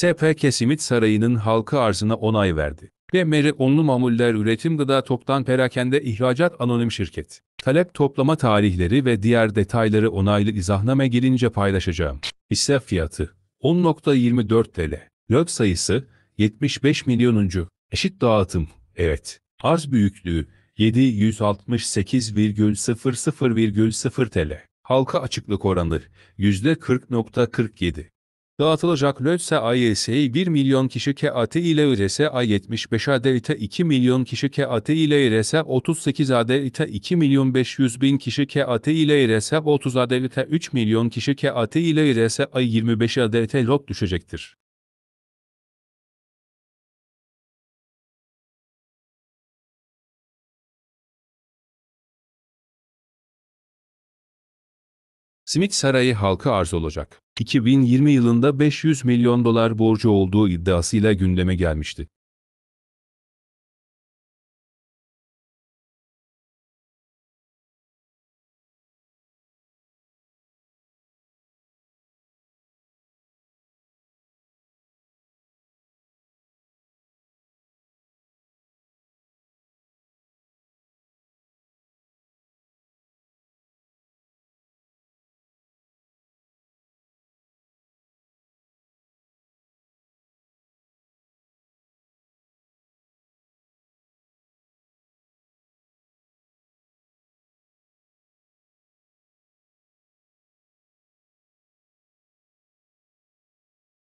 SPK Simit Sarayı'nın halka arzına onay verdi. Demiri Onlu Mamuller Üretim Gıda Toptan Perakende İhracat Anonim Şirket. Talep toplama tarihleri ve diğer detayları onaylı izahname gelince paylaşacağım. Hisse fiyatı 10.24 TL. Lot sayısı 75 milyonuncu. Eşit dağıtım. Evet. Arz büyüklüğü 768,00,0 TL. Halka açıklık oranı %40.47. Dağıtılacak LÖTSE AYS'yi 1 milyon kişi KAT ile IRS A75 ADİT 2 milyon kişi KAT ile IRS 38 ADİT 2 milyon 500 bin kişi KAT ile IRS 30 ADİT 3 milyon kişi KAT ile IRS A25 ADİT lot düşecektir. Simit Sarayı halka arz olacak. 2020 yılında 500 milyon dolar borcu olduğu iddiasıyla gündeme gelmişti.